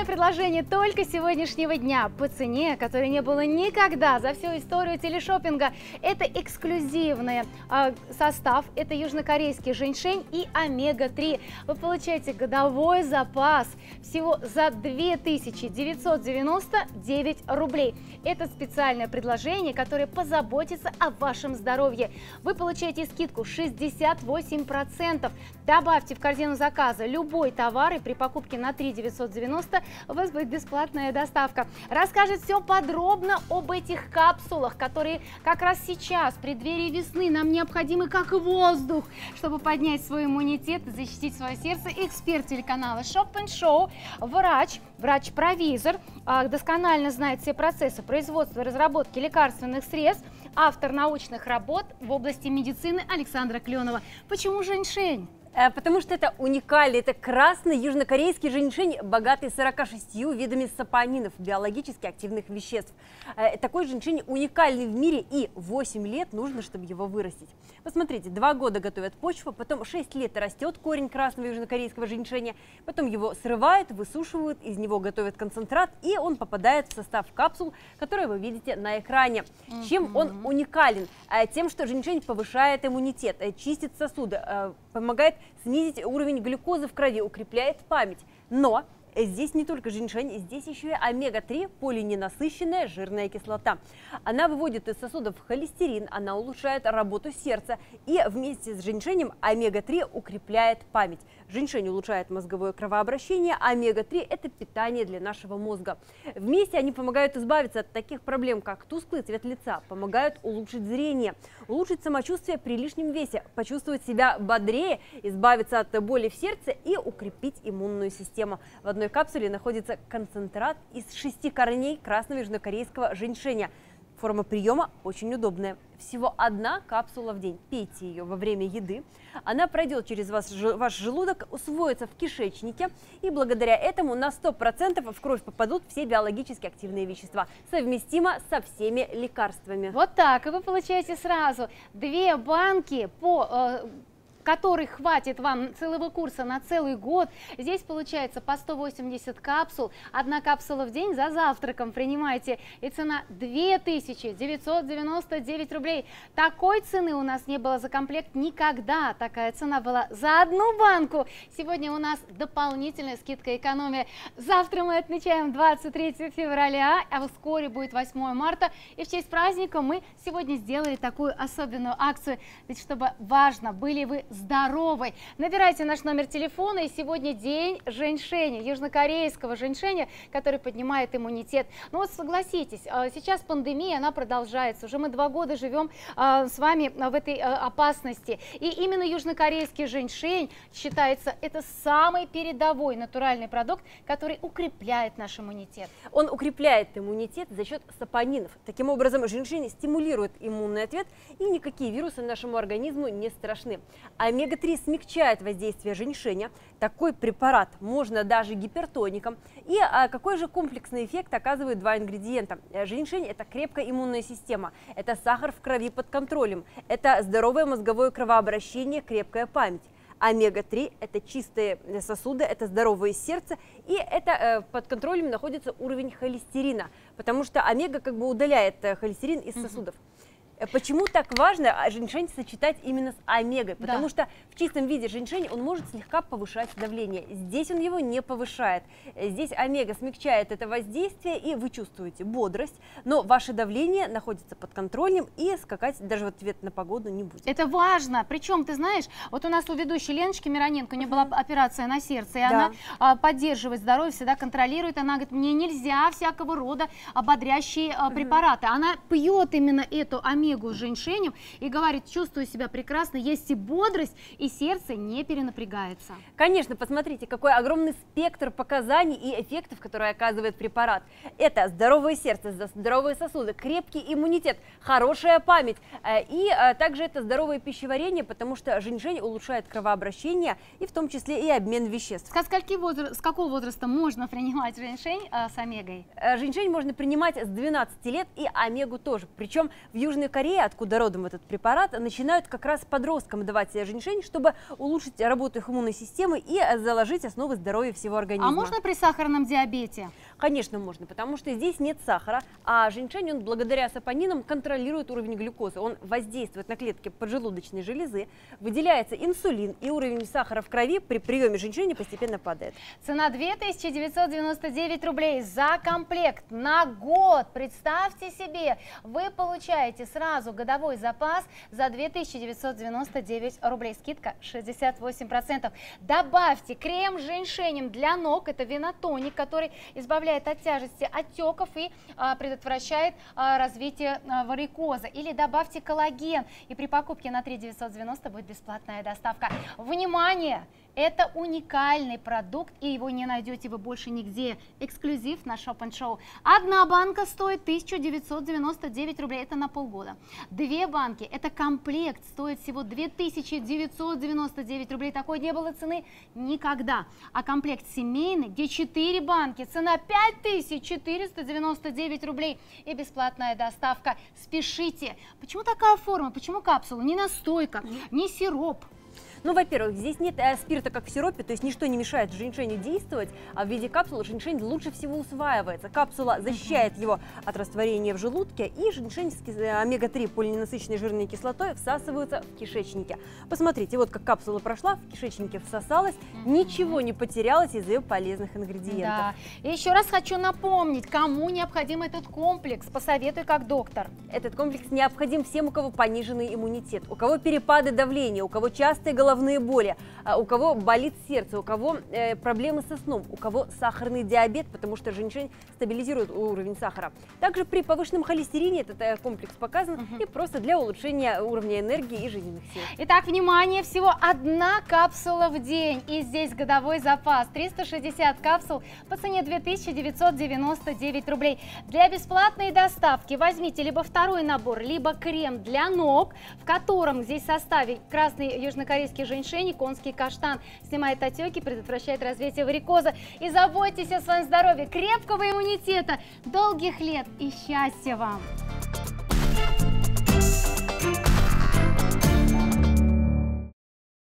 Специальное предложение только сегодняшнего дня по цене, которой не было никогда за всю историю телешопинга. Это эксклюзивный э, состав, это южнокорейский женьшень и омега-3. Вы получаете годовой запас всего за 2999 рублей. Это специальное предложение, которое позаботится о вашем здоровье. Вы получаете скидку 68%. Добавьте в корзину заказа любой товар и при покупке на 3 990 у вас будет бесплатная доставка. Расскажет все подробно об этих капсулах, которые как раз сейчас, в преддверии весны, нам необходимы как воздух, чтобы поднять свой иммунитет и защитить свое сердце. Эксперт телеканала Shop Show, врач, врач-провизор, а, досконально знает все процессы производства и разработки лекарственных средств, автор научных работ в области медицины Александра Кленова. Почему женьшень? Э, потому что это уникальный, это красный южнокорейский женьшень, богатый 46 видами сапонинов, биологически активных веществ. Э, такой женьшень уникальный в мире и 8 лет нужно, чтобы его вырастить. Посмотрите, 2 года готовят почву, потом 6 лет растет корень красного южнокорейского женьшеня, потом его срывают, высушивают, из него готовят концентрат, и он попадает в состав капсул, которые вы видите на экране. Чем он уникален? Э, тем, что женьшень повышает иммунитет, чистит сосуды, помогает снизить уровень глюкозы в крови, укрепляет память. Но Здесь не только женьшень, здесь еще и омега-3, полиненасыщенная жирная кислота. Она выводит из сосудов холестерин, она улучшает работу сердца и вместе с женьшенем омега-3 укрепляет память. Женьшень улучшает мозговое кровообращение, а омега-3 – это питание для нашего мозга. Вместе они помогают избавиться от таких проблем, как тусклый цвет лица, помогают улучшить зрение, улучшить самочувствие при лишнем весе, почувствовать себя бодрее, избавиться от боли в сердце и укрепить иммунную систему. В одной капсуле находится концентрат из шести корней красного южнокорейского женьшеня – Форма приема очень удобная. Всего одна капсула в день. Пейте ее во время еды. Она пройдет через вас, ваш желудок, усвоится в кишечнике. И благодаря этому на 100% в кровь попадут все биологически активные вещества. Совместимо со всеми лекарствами. Вот так. И вы получаете сразу две банки по э, который хватит вам целого курса на целый год. Здесь получается по 180 капсул, одна капсула в день за завтраком принимайте. И цена 2999 рублей. Такой цены у нас не было за комплект никогда. Такая цена была за одну банку. Сегодня у нас дополнительная скидка экономия. Завтра мы отмечаем 23 февраля, а вскоре будет 8 марта. И в честь праздника мы сегодня сделали такую особенную акцию. Ведь чтобы важно, были вы здоровой. Набирайте наш номер телефона, и сегодня день женьшеня, южнокорейского женьшеня, который поднимает иммунитет. Ну вот согласитесь, а, сейчас пандемия, она продолжается. Уже мы два года живем а, с вами в этой а, опасности. И именно южнокорейский женьшень считается это самый передовой натуральный продукт, который укрепляет наш иммунитет. Он укрепляет иммунитет за счет сапонинов. Таким образом, женьшень стимулирует иммунный ответ, и никакие вирусы нашему организму не страшны. Омега-3 смягчает воздействие женьшеня. Такой препарат можно даже гипертоникам. И а, какой же комплексный эффект оказывают два ингредиента? Э, женьшень – это крепкая иммунная система, это сахар в крови под контролем, это здоровое мозговое кровообращение, крепкая память. Омега-3 – это чистые сосуды, это здоровое сердце, и это э, под контролем находится уровень холестерина, потому что омега как бы удаляет э, холестерин из сосудов. Э, почему так важно а, женьшень сочетать именно с омегой? Потому да. что в чистом виде женьшень он может слегка повышать давление. Здесь он его не повышает. Э, здесь омега смягчает это воздействие, и вы чувствуете бодрость, но ваше давление находится под контролем, и скакать даже в ответ на погоду не будет. Это важно. Причем, ты знаешь, вот у нас у ведущей Леночки Мироненко, у нее была операция на сердце, и да. она а, поддерживает здоровье, всегда контролирует. Она говорит, мне нельзя всякого рода ободрящие а, препараты. Она пьет именно эту омегу омегу с женьшенем и говорит, чувствую себя прекрасно, есть и бодрость, и сердце не перенапрягается. Конечно, посмотрите, какой огромный спектр показаний и эффектов, которые оказывает препарат. Это здоровое сердце, здоровые сосуды, крепкий иммунитет, хорошая память э, и э, также это здоровое пищеварение, потому что женьшень улучшает кровообращение и в том числе и обмен веществ. С, скольки возраст, с какого возраста можно принимать женьшень э, с омегой? Женьшень можно принимать с 12 лет и омегу тоже. Причем в Южной Корее Корея, откуда родом этот препарат, начинают как раз подросткам давать женьшень, чтобы улучшить работу их иммунной системы и заложить основы здоровья всего организма. А можно при сахарном диабете? Конечно, можно, потому что здесь нет сахара, а женьшень, он благодаря сапонинам контролирует уровень глюкозы. Он воздействует на клетки поджелудочной железы, выделяется инсулин, и уровень сахара в крови при приеме женьшени постепенно падает. Цена 2999 рублей за комплект на год. Представьте себе, вы получаете сразу годовой запас за 2999 рублей. Скидка 68%. Добавьте крем с для ног. Это венотоник, который избавляет от тяжести отеков и а, предотвращает а, развитие а, варикоза. Или добавьте коллаген. И при покупке на 3 990 будет бесплатная доставка. Внимание! Это уникальный продукт, и его не найдете вы больше нигде. Эксклюзив на Shop Show. Одна банка стоит 1999 рублей, это на полгода. Две банки, это комплект, стоит всего 2999 рублей. Такой не было цены никогда. А комплект семейный, где 4 банки, цена 5499 рублей и бесплатная доставка. Спешите. Почему такая форма? Почему капсула? Не настойка, не сироп. Ну, во-первых, здесь нет э, спирта, как в сиропе, то есть ничто не мешает женьшеню действовать, а в виде капсулы женьшень лучше всего усваивается. Капсула защищает его от растворения в желудке, и женьшень с э, омега-3 полиненасыщенной жирной кислотой всасываются в кишечнике. Посмотрите, вот как капсула прошла, в кишечнике всосалась, ничего не потерялось из ее полезных ингредиентов. Да. И еще раз хочу напомнить, кому необходим этот комплекс, посоветуй как доктор. Этот комплекс необходим всем, у кого пониженный иммунитет, у кого перепады давления, у кого частые головные головные боли, а у кого болит сердце, у кого э, проблемы со сном, у кого сахарный диабет, потому что женщин стабилизирует уровень сахара. Также при повышенном холестерине этот э, комплекс показан угу. и просто для улучшения уровня энергии и жизненных сил. Итак, внимание, всего одна капсула в день и здесь годовой запас 360 капсул по цене 2999 рублей. Для бесплатной доставки возьмите либо второй набор, либо крем для ног, в котором здесь в составе красный южнокорейский Конский женьшень конский каштан. Снимает отеки, предотвращает развитие варикоза. И заботьтесь о своем здоровье, крепкого иммунитета, долгих лет и счастья вам!